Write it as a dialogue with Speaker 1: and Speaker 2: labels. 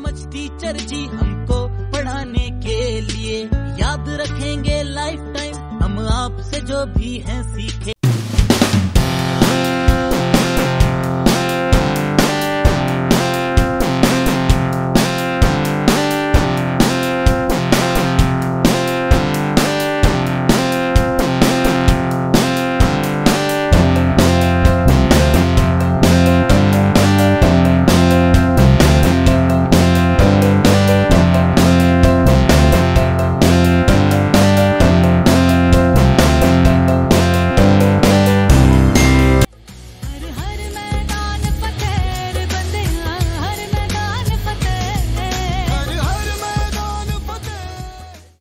Speaker 1: Much teacher जी हमको पढ़ाने के लिए। याद रखेंगे लाइफ टाइम हम आपसे जो भी हैं सीखे।